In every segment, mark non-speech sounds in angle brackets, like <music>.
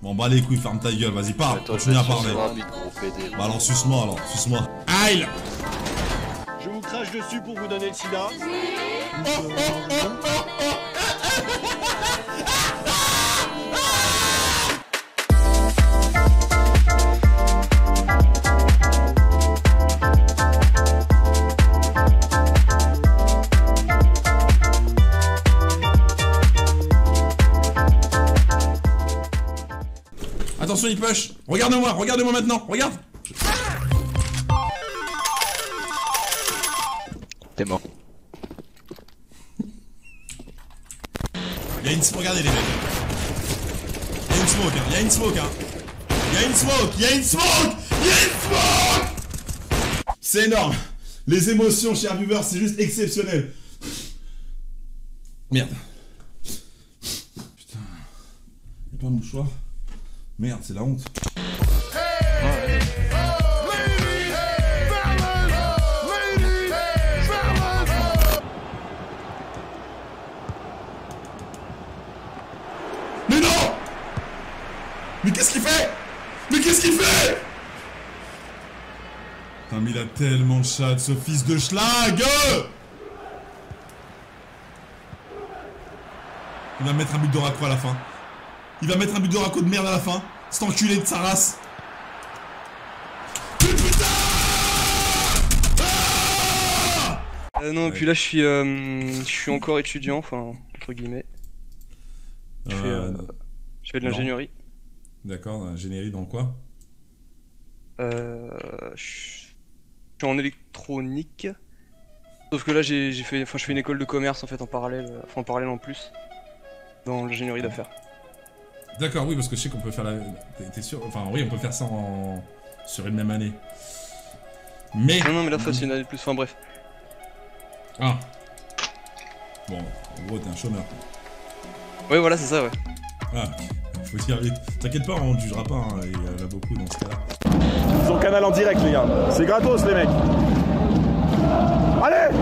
Je m'en bats les couilles, ferme ta gueule, vas-y, parle, continue à parler. Bah alors, suce-moi alors, suce-moi. Aïe Je vous crache dessus pour vous donner le sida. Attention, il push Regardez-moi, regardez-moi maintenant, regarde T'es mort. Y'a une smoke, regardez les mecs. Y'a une smoke, hein, y'a une smoke, hein. Y'a une smoke, y'a une smoke, y'a une smoke C'est énorme. Les émotions, cher viewer, c'est juste exceptionnel. Merde. Putain. Y'a pas de mouchoir? Merde, c'est la honte. Mais non Mais qu'est-ce qu'il fait? Mais qu'est-ce qu'il fait? Putain, mais il a tellement chat, ce fils de schlag Il va mettre un but de raccord à la fin. Il va mettre un but de raccord de merde à la fin. Cet enculé de sa race. Euh, non, puis là je suis, euh, je suis encore étudiant, enfin, entre guillemets. Je fais, Euh, euh, je fais de l'ingénierie. D'accord, ingénierie dans quoi? Euh, je suis en électronique. Sauf que là j'ai fait, enfin je fais une école de commerce en fait en parallèle, enfin en parallèle en plus, dans l'ingénierie d'affaires. D'accord, oui, parce que je sais qu'on peut faire la. t'es- sûr Enfin, oui, on peut faire ça en. sur une même année. Mais. Non non mais là ça c'est une année de plus, enfin bref. Ah Bon, en gros, t'es un chômeur. Ouais voilà c'est ça ouais. Ah, faut dire vite. T'inquiète pas, on ne jugera pas, hein, il y en a beaucoup dans ce cas-là. Ils ont canal en direct, les gars. C'est gratos, les mecs. Allez,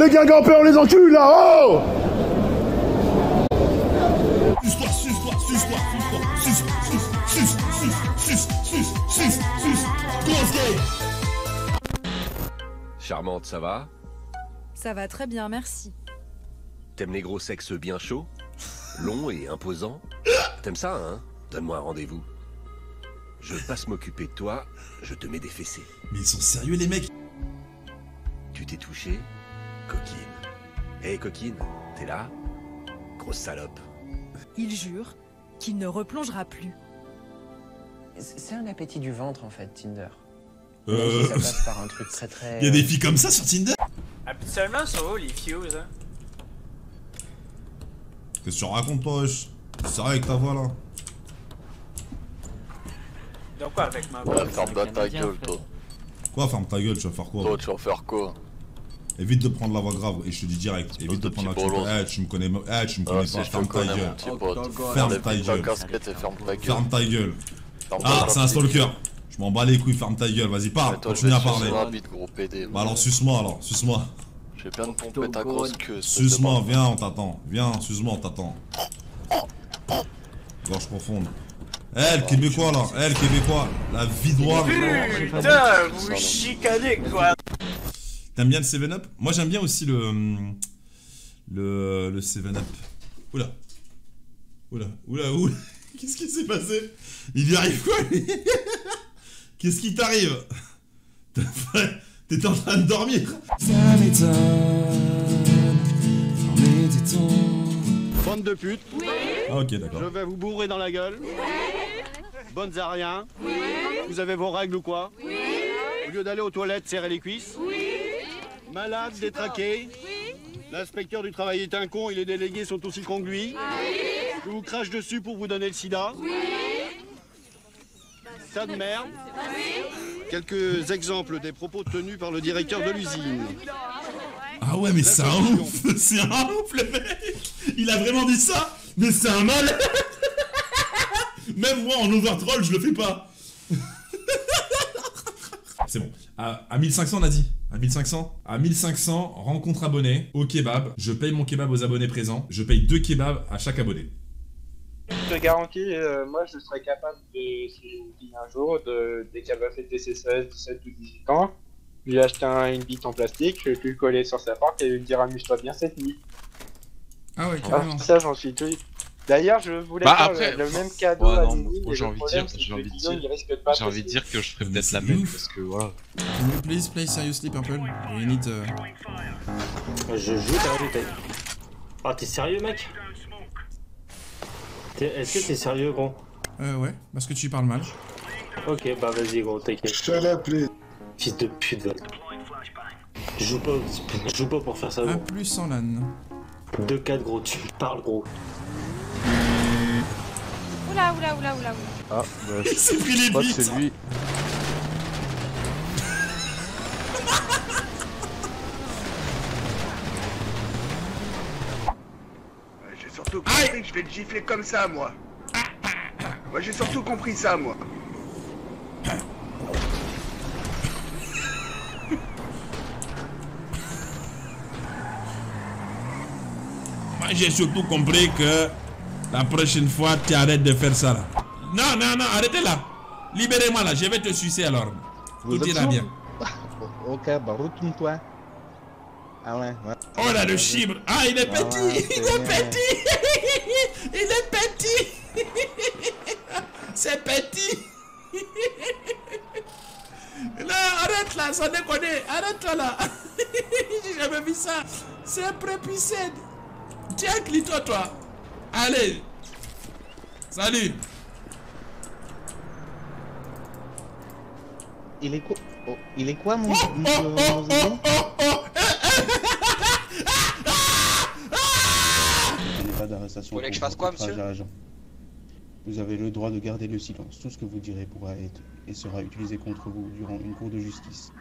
Les guingampés, on les encule, là Oh Charmante, ça va? Ça va très bien, merci. T'aimes les gros sexes bien chauds? Longs et imposants? T'aimes ça, hein? Donne-moi un rendez-vous. Je passe m'occuper de toi, je te mets des fessées. Mais ils sont sérieux les mecs? Tu t'es touché? Coquine. Hé coquine, t'es là? Grosse salope. Il jure qu'il ne replongera plus. C'est un appétit du ventre en fait, Tinder. Euh. Ça passe par un truc très <laughs> très. Il y a des filles comme ça sur Tinder? Habituellement, ça va, les fuse, hein. Qu'est-ce que tu racontes, poche C'est sérieux avec ta voix, là Donc quoi avec ma voix? ferme ta gueule, toi. Quoi, ferme ta gueule, tu vas faire quoi? Toi, tu vas faire quoi? Évite de prendre la voix grave, et je te dis direct. Évite de de prendre la bolos. Eh, tu me connais, eh, tu me Ah, connais pas, ferme ta gueule. Ferme ta gueule. ferme ta gueule. Ah, c'est un stalker. Je m'en bats les couilles, ferme ta gueule, vas-y, parle, continue à parler. Bah alors, suce-moi, alors, suce-moi. Vais bien te pomper ta grosse queue. de Suce-moi, viens, on t'attend. Viens, suce-moi, on t'attend. Gorge profonde. Elle, québécois là, elle, québécois. La vidoire. Putain, vous chicanez, quoi! T'aimes bien le 7-Up Moi j'aime bien aussi le. Le. Le 7-Up. Oula. Oula, oula, oula. <laughs> Qu'est-ce qui s'est passé? Il y arrive quoi lui? Qu'est-ce qui t'arrive? <laughs> T'étais en train de dormir Ça m'étonne. Bande de putes. Ah ok d'accord. Je vais vous bourrer dans la gueule. Bonnes à rien. Vous avez vos règles ou quoi? Au lieu d'aller aux toilettes, serrer les cuisses. Malade, détraqué. L'inspecteur du travail est un con et les délégués sont aussi cons que lui. Je vous crache dessus pour vous donner le sida. Oui. Ça de merde. Quelques exemples des propos tenus par le directeur de l'usine. Ah ouais, mais c'est un ouf. <laughs> C'est un ouf, le mec. Il a vraiment dit ça Mais c'est un mal. <laughs> Même moi, en overtroll, je le fais pas. <laughs> C'est bon. À, à 1500, on a dit À 1500 À 1500, rencontre abonné au kebab. Je paye mon kebab aux abonnés présents. Je paye deux kebabs à chaque abonné. Je te garantis, euh, moi je serais capable de, si je vis un jour, de, dès qu'elle va fêter ses 16, 17 ou 18 ans, lui acheter un, une bite en plastique, je vais lui coller sur sa porte et lui dire amuse-toi bien cette nuit. Ah ouais, Ah, carrément. ça j'en suis tout. D'ailleurs, je voulais Bah, faire après, le, le même cadeau ouais, à j'ai envie de dire- j'ai que envie de dire- il risque pas J'ai envie de dire que je ferais peut-être la même parce que voilà. Can you please play seriously, Purple We need... uh, Je joue, t'as rajouté. Ah, t'es sérieux, mec? T'es- Est-ce que t'es sérieux, gros? Euh, ouais, parce que tu parles mal. Ok, bah vas-y, gros, t'inquiète. Je suis Fils de pute, va. Je joue pas, je joue pas pour faire ça, Un plus en LAN. 2-4, gros, tu parles, gros. Oula, oula, oula, oula, oula. Ah, bah, <laughs> Il s'est pris les je crois que bites. c'est lui. J'ai surtout compris que je vais le gifler comme ça, moi. Moi, j'ai surtout compris ça, moi. Moi, j'ai surtout compris que la prochaine fois, tu arrêtes de faire ça là. Non, non, non, arrêtez là. Libérez-moi là, je vais te sucer alors. Tout ira bien. <laughs> Ok, bah retourne-toi. Ah ouais, ouais. Oh là, le chibre. Ah, il est Ah petit. ouais, <laughs> <laughs> il est petit. Il est petit. C'est petit. Non, arrête là, ça déconne. Arrête-toi là. J'ai jamais vu ça. C'est prépicède. Tiens, clito, toi. Allez. Salut. Il est quoi? Oh, Il est quoi, mon... mon- oh, mon Zénon Il n'y a pas d'arrestation. Vous voulez que je fasse quoi, monsieur? Vous avez le droit de garder le silence. Tout ce que vous direz pourra être et sera utilisé contre vous durant une cour de justice.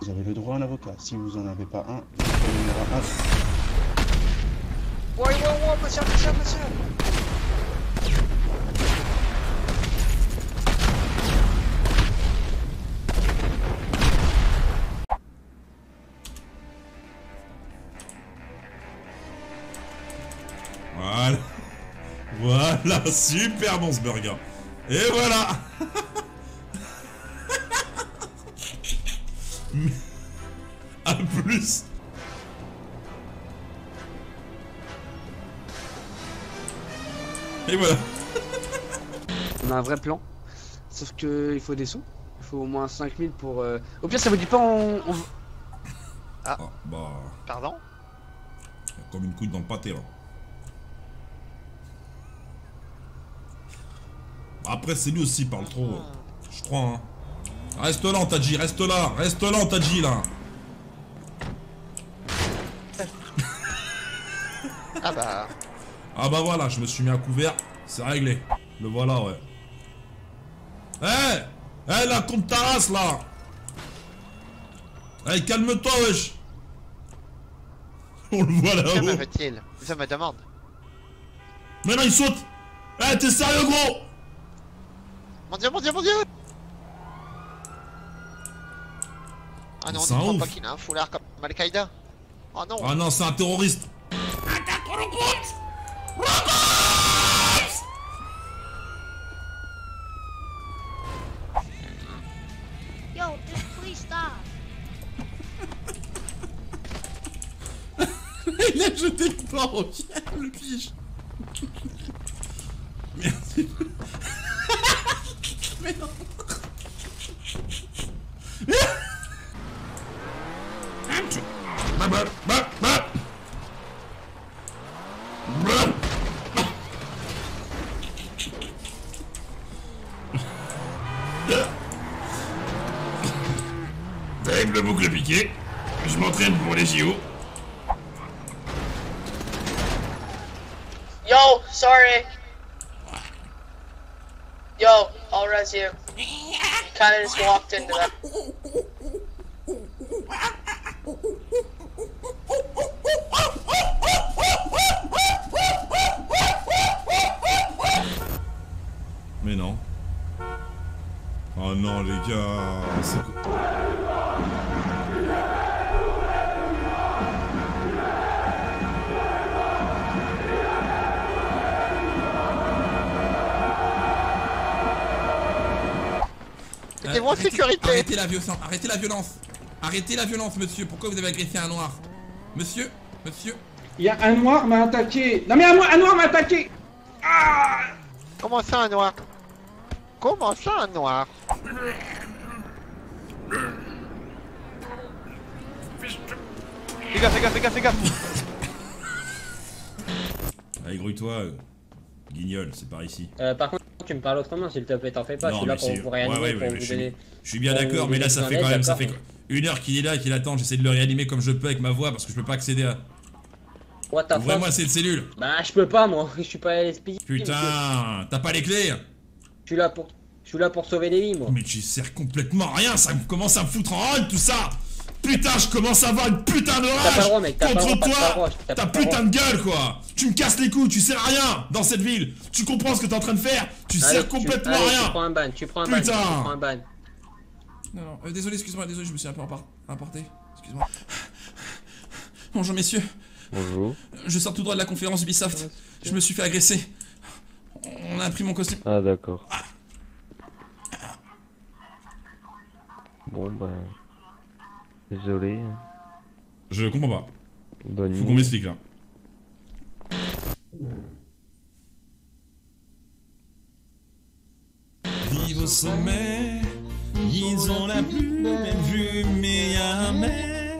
Vous avez le droit à un avocat. Si vous en avez pas un, vous en aurez un. Ouais, ouais, ouais, monsieur, monsieur, monsieur. Voilà. <laughs> Voilà, super bon ce burger. Et voilà. <laughs> Et voilà. On a un vrai plan. Sauf que il faut des sous. Il faut au moins 5000 pour. euh, Au pire, ça vous dit pas on. on- Ah, bah. Pardon? Comme une couille dans le pâté là. Après, c'est lui aussi, il parle trop. Je crois, hein. Reste là, on t'a dit, reste là, reste là, on t'a dit là. Ah bah. Ah bah voilà, je me suis mis à couvert, c'est réglé. Le voilà, ouais. Eh Eh, la compte ta race, là. Eh, calme-toi, wesh. <laughs> On le voit Que là-haut. me veut-il Je me demande. Maintenant, il saute. Eh, t'es sérieux, gros? Mon dieu, mon dieu, mon dieu. Ah non, C'est on un ne pas qu'il a un foulard comme Al-Qaïda. Oh non. Ah non, c'est un terroriste Yo, just please stop. <laughs> Il a jeté le porc au ciel, le pige Merci. <laughs> Mais non. Bah, bah, bah, bah. Bah. Terrible boucle piquée. Je m'entraîne pour les JO. Yo, sorry. Yo, I'll res you. Kinda just walked into that. Mais non. Oh non, les gars. c'est arrêtez- sécurité. Arrêtez la violence, arrêtez la violence. Arrêtez la violence, monsieur. Pourquoi vous avez agressé un noir? Monsieur, monsieur. Il y a un noir m'a attaqué. Non mais un, noir- un noir m'a attaqué. Comment ça un noir? Comment ça un noir? Fais gaffe, fais gaffe, fais gaffe, fais gaffe Allez, grouille-toi. euh, Guignol, c'est par ici. Euh, par contre, tu me parles autrement, s'il te plaît, t'en fais pas, je Non, suis là pour vous réanimer, ouais, ouais, pour ouais, vous je suis- donner... Je suis bien d'accord, mais là ça plein fait quand même, ça fait une heure qu'il est là, qu'il attend. J'essaie de le réanimer comme je peux avec ma voix parce que je peux pas accéder à. What the fuck? Ouvrez-moi cette cellule. Bah, je peux pas, moi, <laughs> je suis pas LSPD. monsieur. Putain, t'as pas les clés? Je suis là pour... Je suis là pour sauver des vies, moi. Mais tu sers complètement à rien, ça me commence à me foutre en rôle tout ça Putain, je commence à avoir une putain de rage droit, mec, contre droit, toi t'as Ta putain de gueule quoi Tu me casses les couilles, tu sers à rien dans cette ville Tu comprends ce que t'es en train de faire Tu Allez, sers complètement allez, à rien Tu prends un ban, tu prends un ban, tu Putain prends un ban. Non, non, euh, désolé, excuse-moi, désolé, je me suis un peu emporté. Excuse-moi. Bonjour, messieurs. Bonjour. Je sors tout droit de la conférence Ubisoft. Je me suis fait agresser. On a pris mon costume. Ah d'accord. Bon bah... Désolé. Je comprends pas. Bonne Faut qu'on m'explique là. Vive au sommet, ils ont la plus même vue, mais y a un mais.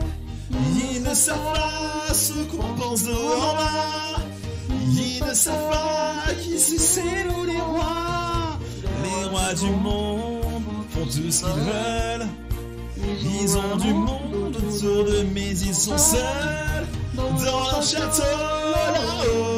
Ils ne savent pas ce qu'on pense de en bas. Ils ne savent pas qu'ici c'est nous les rois. Les rois du monde font tout ce qu'ils veulent. Ils ont du monde autour d'eux, mais ils sont seuls. Dans leur château, là-haut.